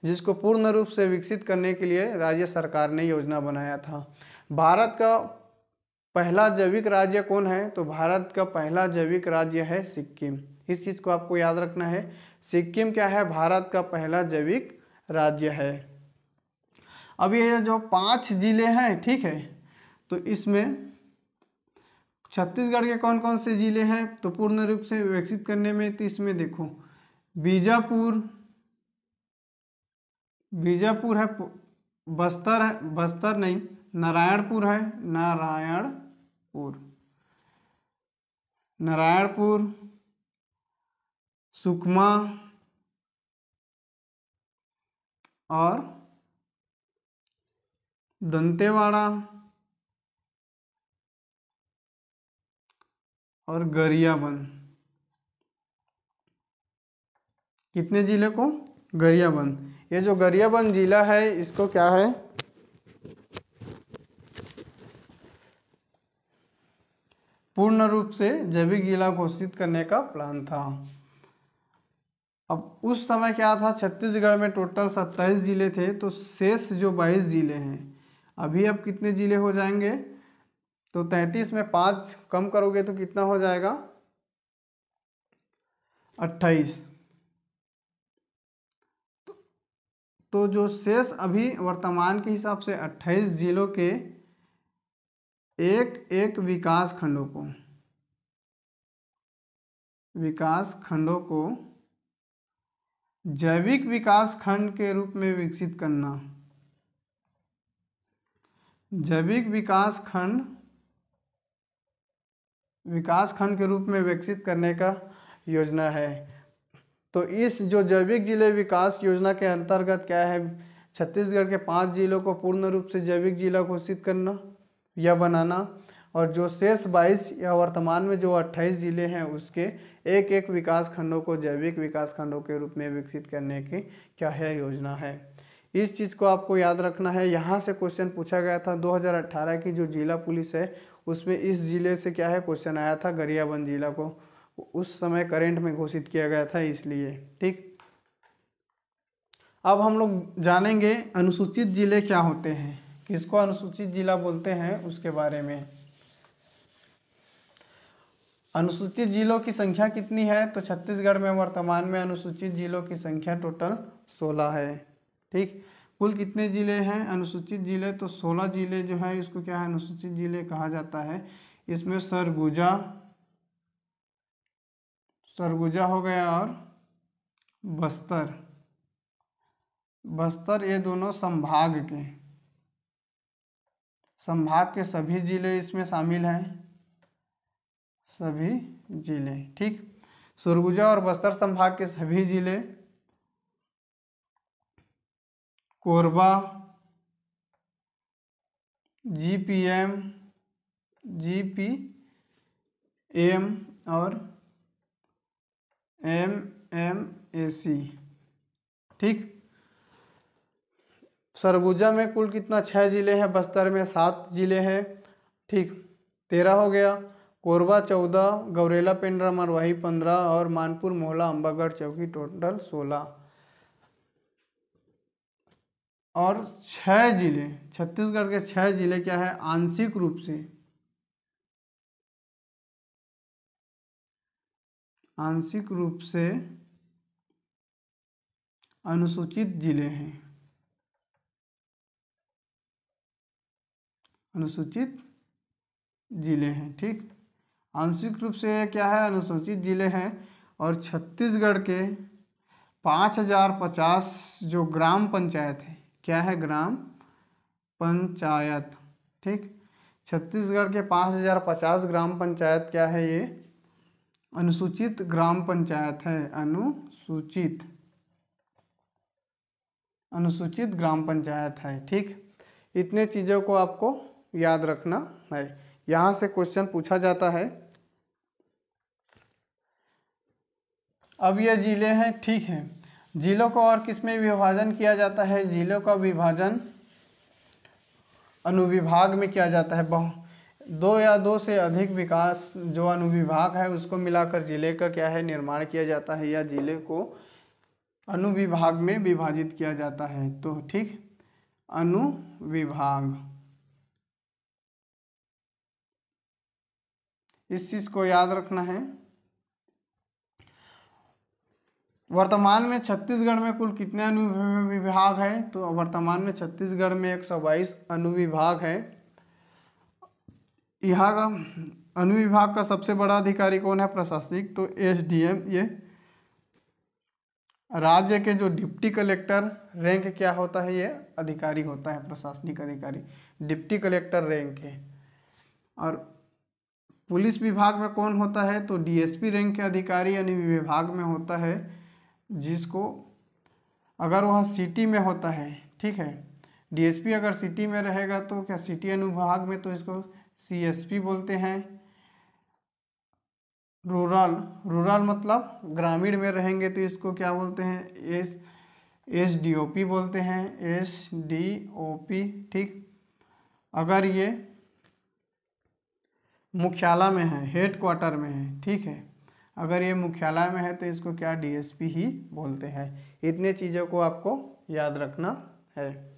जिसको पूर्ण रूप से विकसित करने के लिए राज्य सरकार ने योजना बनाया था। भारत का पहला जैविक राज्य कौन है? तो भारत का पहला जैविक राज्य है सिक्किम। इस चीज़ को आपको याद रखना है। सिक्किम क्या है? भारत का पहला जैविक राज्य है। अब ये जो पाँच ज़िले हैं, ठीक है? तो इसमें छत्तीसगढ़ के कौन कौन से ज़िले हैं? तो पूर्ण रूप से विकसित करने में तो इसमें देखो, बीजापुर बीजापुर है, बस्तर है, बस्तर नहीं नारायणपुर है। नारायणपुर। नारायणपुर, सुकमा और दंतेवाड़ा और गरियाबंद। कितने ज़िले को? गरियाबंद। ये जो गरियाबंद जिला है, इसको क्या है? पूर्ण रूप से जैविक जिला घोषित करने का प्लान था। अब उस समय क्या था? छत्तीसगढ़ में टोटल सत्ताईस ज़िले थे तो शेष जो बाईस ज़िले हैं, अभी अब कितने ज़िले हो जाएँगे? तो तैंतीस में पाँच कम करोगे तो कितना हो जाएगा? अट्ठाईस। तो जो शेष अभी वर्तमान के हिसाब से अट्ठाईस जिलों के एक एक विकास खंडों को। विकास खंडों को जैविक विकास खंड के रूप में विकसित करना। जैविक विकास खंड विकास खंड के रूप में विकसित करने का योजना है। तो इस जो जैविक ज़िले विकास योजना के अंतर्गत क्या है? छत्तीसगढ़ के पाँच जिलों को पूर्ण रूप से जैविक जिला घोषित करना। या बनाना। और जो शेष बाईस या वर्तमान में जो अट्ठाईस ज़िले हैं, उसके एक एक विकास खंडों को जैविक विकास खंडों के रूप में विकसित करने की क्या है योजना है? इस चीज़ को आपको याद रखना है। यहाँ से क्वेश्चन पूछा गया था 2018 की जो जिला पुलिस है, उसमें इस ज़िले से क्या है क्वेश्चन आया था, गरियाबंद जिला को। उस समय करेंट में घोषित किया गया था इसलिए, ठीक? अब हम लोग जानेंगे अनुसूचित ज़िले क्या होते हैं। किसको अनुसूचित जिला बोलते हैं, उसके बारे में। अनुसूचित जिलों की संख्या कितनी है? तो छत्तीसगढ़ में, वर्तमान में अनुसूचित जिलों की संख्या टोटल सोलह है। ठीक? कुल कितने ज़िले हैं? अनुसूचित ज़िले तो सोलह ज़िले जो है, इसको क्या है? अनुसूचित ज़िले कहा जाता है। इसमें सरगुजा सरगुजा हो गया और बस्तर। बस्तर ये दोनों संभाग के। संभाग के सभी ज़िले इसमें शामिल हैं। सभी ज़िले, ठीक। सुरगुजा और बस्तर संभाग के सभी ज़िले। कोरबा, जीपीएम जीपी एम और एम एम ए सी ठीक। सरगुजा में कुल कितना छः ज़िले हैं? बस्तर में सात ज़िले हैं। ठीक, तेरह हो गया। कोरबा चौदह, गौरेला पेंड्रा मरवाही पंद्रह और मानपुर, मोहला अम्बागढ़ चौकी टोटल सोलह। और छह ज़िले, छत्तीसगढ़ के छः ज़िले क्या है? आंशिक रूप से। आंशिक रूप से अनुसूचित ज़िले हैं। अनुसूचित ज़िले हैं, ठीक? आंशिक रूप से क्या है? अनुसूचित ज़िले हैं और छत्तीसगढ़ के पाँच हज़ार पचास जो ग्राम पंचायत है, क्या है ग्राम पंचायत, ठीक? छत्तीसगढ़ के पाँच हज़ार पचास ग्राम पंचायत क्या है ये? अनुसूचित ग्राम पंचायत है, अनुसूचित। अनुसूचित ग्राम पंचायत है, ठीक? इतने चीज़ों को आपको याद रखना है। यहाँ से क्वेश्चन पूछा जाता है। अब ये ज़िले हैं, ठीक है। जिलों को और किसमें विभाजन किया जाता है? जिलों का विभाजन अनुविभाग में किया जाता है। बहु, दो या दो से अधिक विकास जो अनुविभाग है, उसको मिलाकर ज़िले का क्या है, निर्माण किया जाता है या ज़िले को अनुविभाग में विभाजित किया जाता है। तो ठीक, अनुविभाग। इस चीज़ को याद रखना है। वर्तमान में छत्तीसगढ़ में कुल कितने अनुविभाग है? तो वर्तमान में छत्तीसगढ़ में एक सौ बाईस अनुविभाग है। यहाँ का अनुविभाग का सबसे बड़ा अधिकारी कौन है? प्रशासनिक तो एस डी एम ये राज्य के जो डिप्टी कलेक्टर, रैंक क्या होता है? ये अधिकारी होता है, प्रशासनिक अधिकारी। डिप्टी कलेक्टर रैंक है। और पुलिस विभाग में कौन होता है? तो डीएसपी रैंक के अधिकारी यानी विभाग में होता है, जिसको अगर वह सिटी में होता है, ठीक है? डीएसपी अगर सिटी में रहेगा तो क्या सिटी अनुभाग में तो इसको सीएसपी बोलते हैं? रूरल रूरल मतलब ग्रामीण में रहेंगे तो इसको क्या बोलते हैं? S S D O P बोलते हैं एस डी ओ पी ठीक? अगर ये मुख्यालय में है हेड क्वार्टर में है, ठीक है? अगर ये मुख्यालय में है तो इसको क्या डीएसपी ही बोलते हैं? इतने चीज़ों को आपको याद रखना है।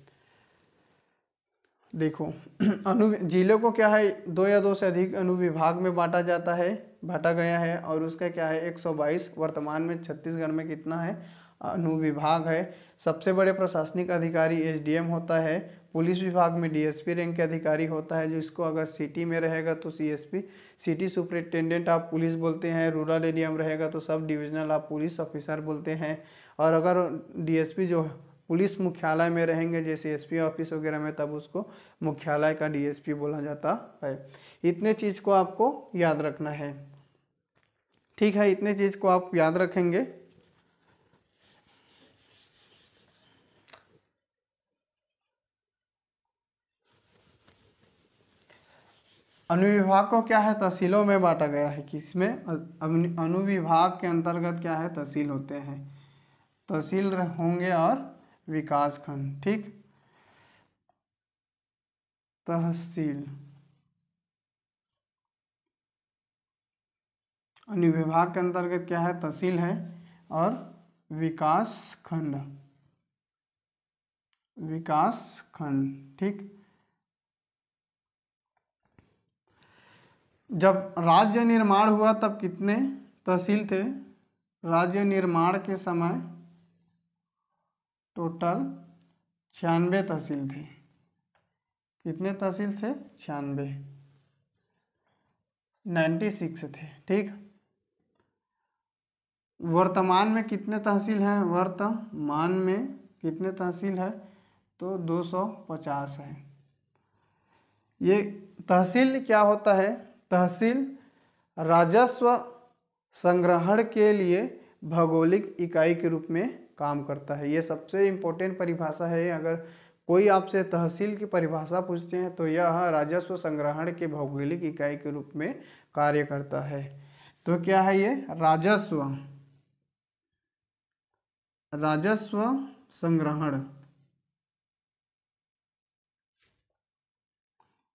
देखो, अनु, ज़िले को क्या है? दो या दो से अधिक अनुविभाग में बांटा जाता है, बांटा गया है और उसका क्या है? 122 वर्तमान में छत्तीसगढ़ में कितना है? अनुविभाग है। सबसे बड़े प्रशासनिक अधिकारी एसडीएम होता है पुलिस विभाग में डीएसपी रैंक के अधिकारी होता है, जो इसको अगर सिटी में रहेगा तो सीएसपी सिटी सुपरिटेंडेंट आप पुलिस बोलते हैं रूरल एरिया में रहेगा तो सब डिविजनल आप पुलिस ऑफिसर बोलते हैं। और अगर डीएसपी जो पुलिस मुख्यालय में रहेंगे, जैसे एसपी ऑफ़िस वगैरह में, तब उसको मुख्यालय का डीएसपी बोला जाता है। इतने चीज़ को आपको याद रखना है। ठीक है, इतने चीज़ को आप याद रखेंगे। अनुविभाग को क्या है? तहसीलों में बांटा गया है। किसमें? अनुविभाग के अंतर्गत क्या है? तहसील होते हैं। तहसील होंगे और विकास खंड, ठीक? तहसील। अनुविभाग के अंतर्गत क्या है? तहसील है और विकास खंड। विकास खंड, ठीक? जब राज्य निर्माण हुआ तब कितने तहसील थे? राज्य निर्माण के समय टोटल छियानवे तहसील थे। कितने तहसील थे? छियानवे। नाइन्टी सिक्स थे, ठीक? वर्तमान में कितने तहसील हैं? वर्तमान में कितने तहसील है? तो 250 है। ये तहसील क्या होता है? तहसील राजस्व संग्रहण के लिए भौगोलिक इकाई के रूप में काम करता है। ये सबसे इम्पोर्टेंट परिभाषा है। अगर कोई आपसे तहसील की परिभाषा पूछते हैं तो यह राजस्व संग्रहण के भौगोलिक इकाई के रूप में कार्य करता है। तो क्या है ये? राजस्व। राजस्व संग्रहण।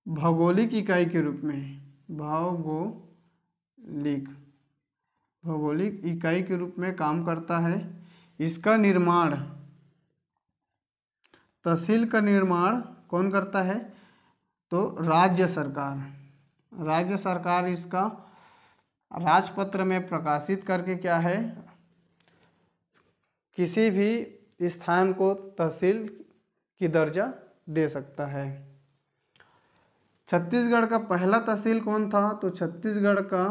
भौगोलिक इकाई के रूप में। भौगोलिक भौगोलिक इकाई के रूप में काम करता है। इसका निर्माण। तहसील का निर्माण कौन करता है? तो राज्य सरकार। राज्य सरकार इसका राजपत्र में प्रकाशित करके क्या है? किसी भी स्थान को तहसील की दर्जा दे सकता है। छत्तीसगढ़ का पहला तहसील कौन था? तो छत्तीसगढ़ का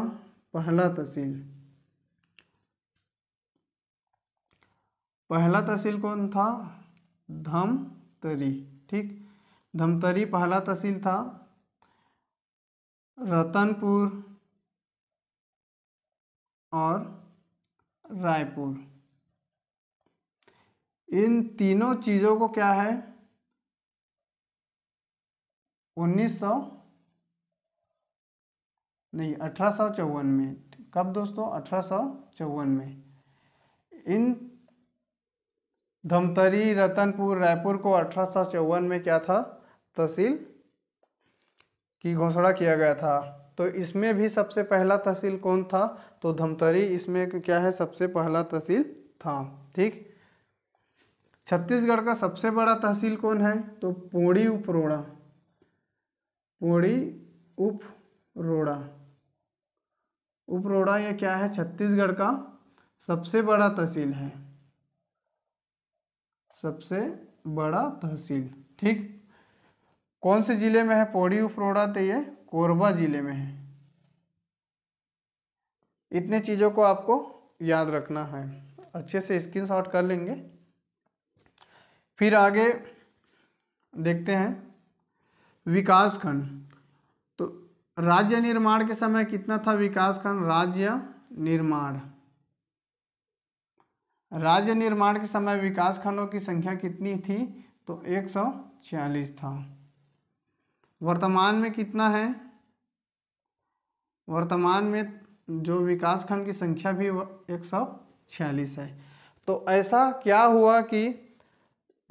पहला तहसील। पहला तहसील कौन था? धमतरी, ठीक? धमतरी पहला तहसील था। रतनपुर और रायपुर। इन तीनों चीज़ों को क्या है? उन्नीस सौ नहीं, अठारह सौ चौवन में। कब दोस्तों? अठारह सौ चौवन में। इन धमतरी, रतनपुर, रायपुर को अठारह सौ चौवन में क्या था? तहसील की घोषणा किया गया था। तो इसमें भी सबसे पहला तहसील कौन था? तो धमतरी, इसमें क्या है? सबसे पहला तहसील था। ठीक? छत्तीसगढ़ का सबसे बड़ा तहसील कौन है? तो पोड़ी उपरोड़ा। पोड़ी उपरोड़ा। उपरोड़ा यह क्या है? छत्तीसगढ़ का सबसे बड़ा तहसील है। सबसे बड़ा तहसील, ठीक। कौन से ज़िले में है पौड़ी उपरोड़ा? तो ये कोरबा ज़िले में है। इतने चीज़ों को आपको याद रखना है। अच्छे से स्क्रीन शॉट कर लेंगे। फिर आगे देखते हैं। विकास खंड तो राज्य निर्माण के समय कितना था विकास खंड राज्य निर्माण। राज्य निर्माण के समय विकास खंडों की संख्या कितनी थी? तो एक सौ छियालीस था। वर्तमान में कितना है? वर्तमान में जो विकास खंड की संख्या भी एक सौ छियालीस है। तो ऐसा क्या हुआ कि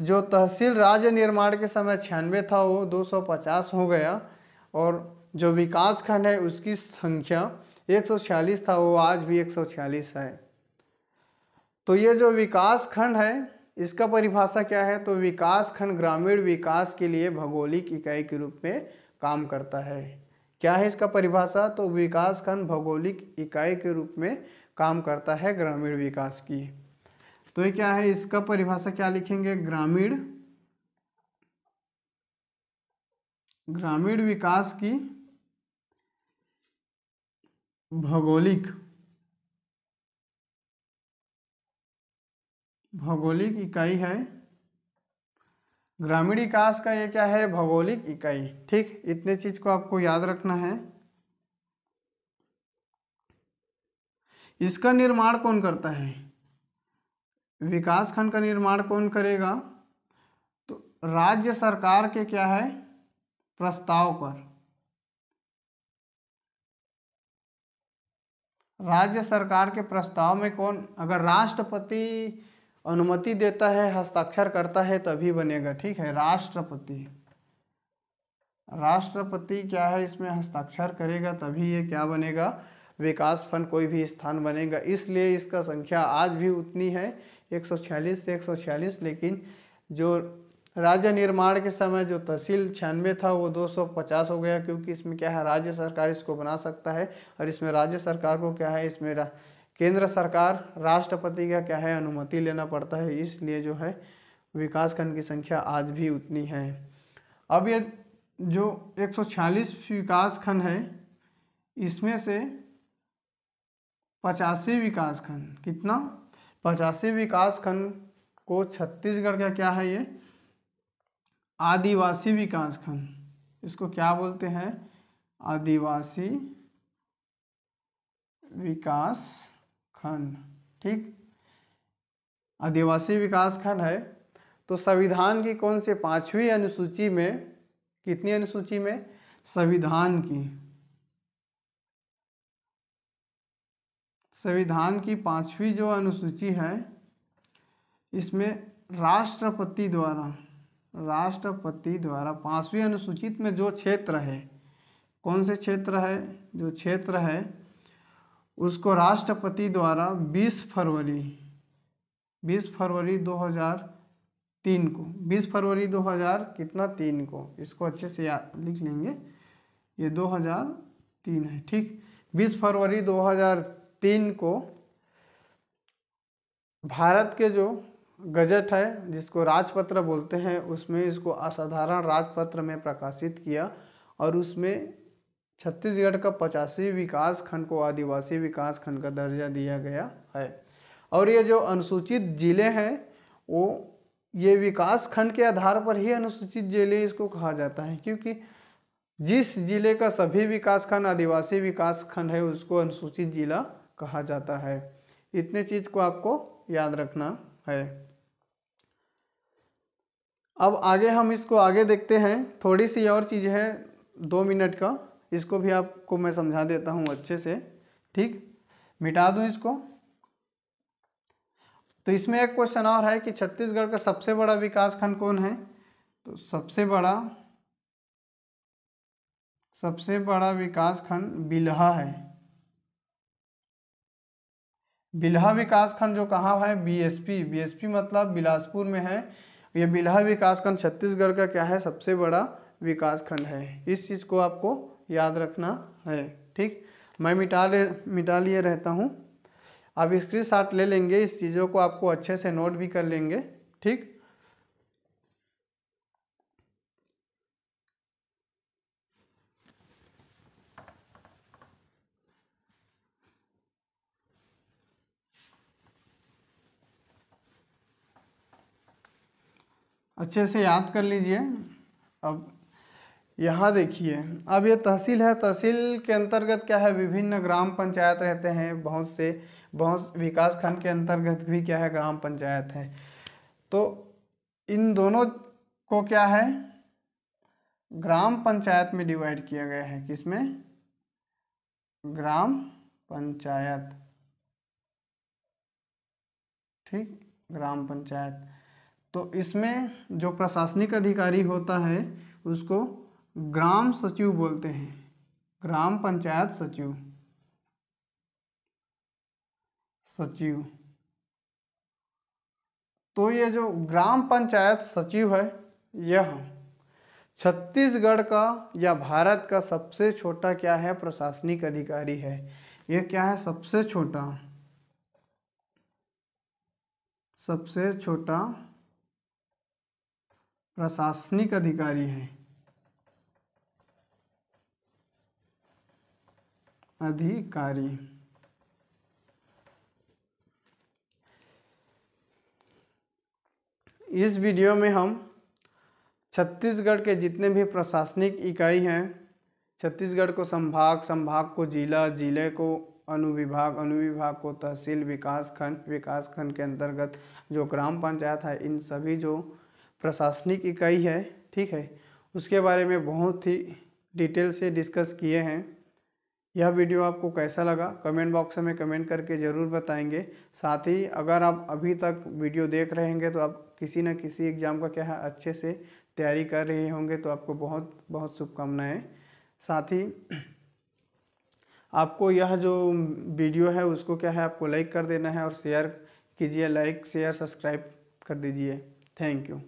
जो तहसील राज्य निर्माण के समय छियानवे था, वो 250 हो गया और जो विकास खंड है उसकी संख्या 146 था, वो आज भी 146 है। तो ये जो विकास खंड है, इसका परिभाषा क्या है? तो विकास खंड ग्रामीण विकास के लिए भौगोलिक इकाई के रूप में काम करता है। क्या है इसका परिभाषा? तो विकास खंड भौगोलिक इकाई के रूप में काम करता है ग्रामीण विकास की। तो ये क्या है? इसका परिभाषा क्या लिखेंगे? ग्रामीण। ग्रामीण विकास की भौगोलिक भौगोलिक इकाई है। ग्रामीण विकास का ये क्या है? भौगोलिक इकाई। ठीक, इतने चीज़ को आपको याद रखना है। इसका निर्माण कौन करता है? विकास खंड का निर्माण कौन करेगा? तो राज्य सरकार के क्या है? प्रस्ताव पर। राज्य सरकार के प्रस्ताव में कौन, अगर राष्ट्रपति अनुमति देता है, हस्ताक्षर करता है, तभी बनेगा, ठीक है? राष्ट्रपति। राष्ट्रपति क्या है? इसमें हस्ताक्षर करेगा, तभी ये क्या बनेगा? विकास फंड कोई भी स्थान बनेगा। इसलिए इसका संख्या आज भी उतनी है। 146 से 146 लेकिन जो राज्य निर्माण के समय जो तहसील छियानवे था, वो 250 हो गया, क्योंकि इसमें क्या है, राज्य सरकार इसको बना सकता है, और इसमें राज्य सरकार को क्या है, इसमें केंद्र सरकार, राष्ट्रपति का क्या है, अनुमति लेना पड़ता है, इसलिए जो है, विकास खंड की संख्या आज भी उतनी है। अब ये जो 146 विकास खंड है, इसमें से पचासी विकास खंड, कितना? पचासी विकास खंड को छत्तीसगढ़ का क्या है ये? आदिवासी विकास खंड। इसको क्या बोलते हैं? आदिवासी विकास खंड। ठीक? आदिवासी विकास खंड है। तो संविधान की कौन से पांचवी अनुसूची में, कितनी अनुसूची में? संविधान की। संविधान की पांचवी जो अनुसूची है, इसमें राष्ट्रपति द्वारा राष्ट्रपति द्वारा पांचवी अनुसूचित में जो क्षेत्र है, कौन से क्षेत्र है, जो क्षेत्र है, उसको राष्ट्रपति द्वारा 20 फरवरी 20 फरवरी 2003 को 20 फरवरी 2000 कितना तीन को, इसको अच्छे से याद लिख लेंगे, ये 2003 है, ठीक? 20 फरवरी 2003 को भारत के जो गजट है, जिसको राजपत्र बोलते हैं, उसमें इसको असाधारण राजपत्र में प्रकाशित किया और उसमें छत्तीसगढ़ का पचासी विकास खंड को आदिवासी विकास खंड का दर्जा दिया गया है। और ये जो अनुसूचित ज़िले हैं, वो ये विकास खंड के आधार पर ही अनुसूचित ज़िले इसको कहा जाता है, क्योंकि जिस ज़िले का सभी विकास खंड आदिवासी विकास खंड है, उसको अनुसूचित जिला कहा जाता है। इतने चीज़ को आपको याद रखना है। अब आगे हम इसको आगे देखते हैं। थोड़ी सी और चीज़ है दो मिनट का। इसको भी आपको मैं समझा देता हूँ अच्छे से। ठीक? मिटा दूँ इसको। तो इसमें एक क्वेश्चन और है कि छत्तीसगढ़ का सबसे बड़ा विकास खंड कौन है? तो सबसे बड़ा सबसे बड़ा विकास खंड बिल्हा है। बिल्हा विकास खंड जो कहाँ है? बीएसपी बीएसपी मतलब बिलासपुर में है। ये बिल्हा विकास खंड छत्तीसगढ़ का क्या है? सबसे बड़ा विकास खंड है। इस चीज़ को आपको याद रखना है, ठीक? मैं मिटा ले, मिटा लिए रहता हूँ। आप स्क्रीन शॉट ले लेंगे, इस चीज़ों को आपको अच्छे से नोट भी कर लेंगे, ठीक? अच्छे से याद कर लीजिए। अब यहाँ देखिए, अब ये तहसील है। तहसील के अंतर्गत क्या है? विभिन्न ग्राम पंचायत रहते हैं। बहुत से, बहुत विकास खंड के अंतर्गत भी क्या है? ग्राम पंचायत है। तो इन दोनों को क्या है? ग्राम पंचायत में डिवाइड किया गया है। किसमें? ग्राम पंचायत। ठीक? ग्राम पंचायत। तो इसमें जो प्रशासनिक अधिकारी होता है, उसको ग्राम सचिव बोलते हैं। ग्राम पंचायत सचिव। सचिव। तो ये जो ग्राम पंचायत सचिव है, यह छत्तीसगढ़ का या भारत का सबसे छोटा क्या है, प्रशासनिक अधिकारी है। यह क्या है? सबसे छोटा। सबसे छोटा प्रशासनिक अधिकारी है। अधिकारी। इस वीडियो में हम छत्तीसगढ़ के जितने भी प्रशासनिक इकाई हैं, छत्तीसगढ़ को संभाग संभाग को जिला, ज़िले को अनुविभाग अनुविभाग को तहसील विकास खंड विकास खंड के अंतर्गत जो ग्राम पंचायत है, इन सभी जो प्रशासनिक इकाई है, ठीक है? उसके बारे में बहुत ही डिटेल से डिस्कस किए हैं। यह वीडियो आपको कैसा लगा, कमेंट बॉक्स में कमेंट करके ज़रूर बताएँगे। साथ ही, अगर आप अभी तक वीडियो देख रहे होंगे तो आप किसी न किसी एग्ज़ाम का क्या है, अच्छे से तैयारी कर रहे होंगे तो आपको बहुत बहुत शुभकामनाएँ। साथ ही, आपको यह जो वीडियो है, उसको क्या है, आपको लाइक कर देना है और शेयर कीजिए, लाइक, शेयर, सब्सक्राइब कर दीजिए। Thank you.